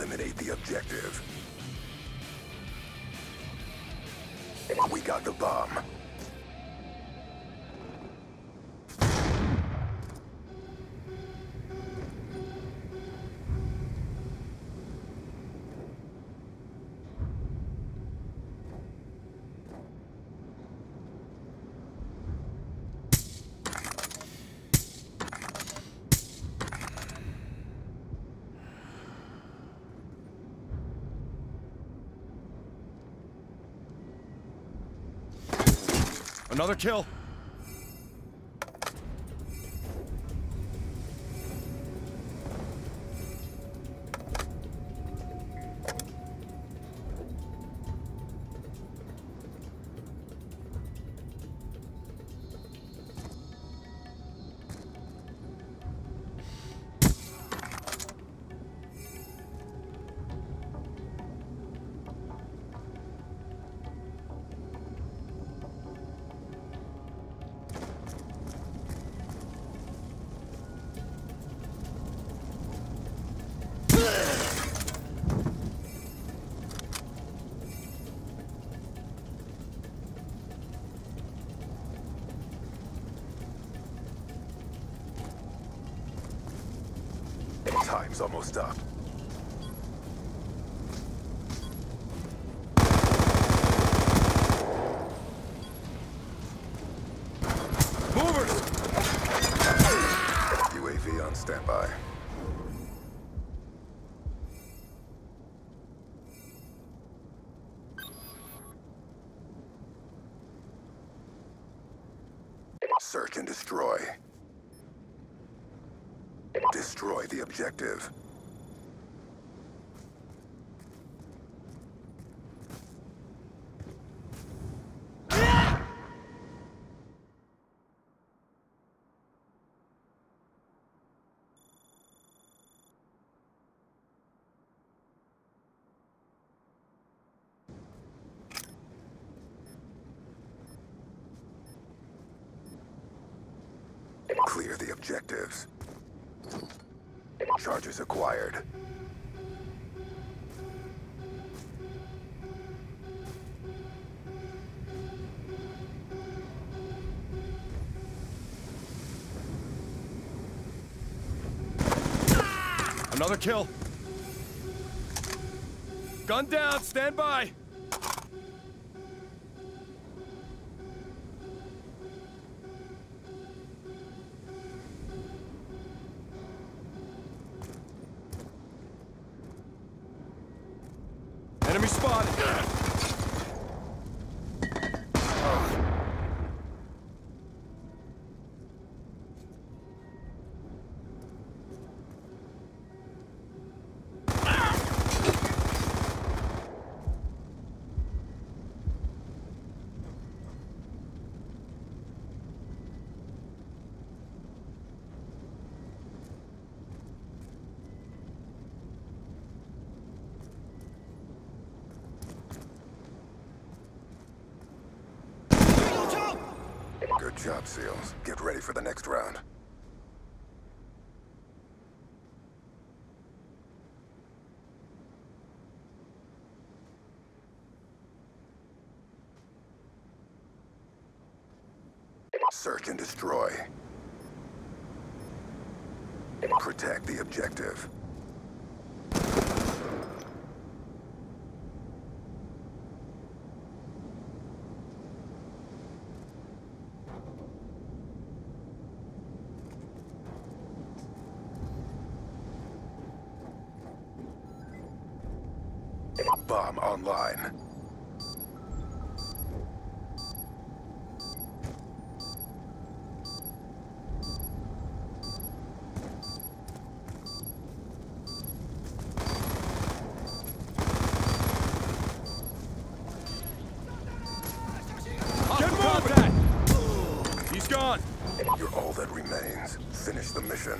Eliminate the objective. We got the bomb. Another kill. Time's almost up. Movers! UAV on standby. Search and destroy. Destroy the objective. Clear the objectives. Charges acquired. Another kill. Gun down, stand by. Enemy spotted. Good job, SEALs. Get ready for the next round. Search and destroy. Protect the objective. Bomb online. Get moving! He's gone. You're all that remains. Finish the mission.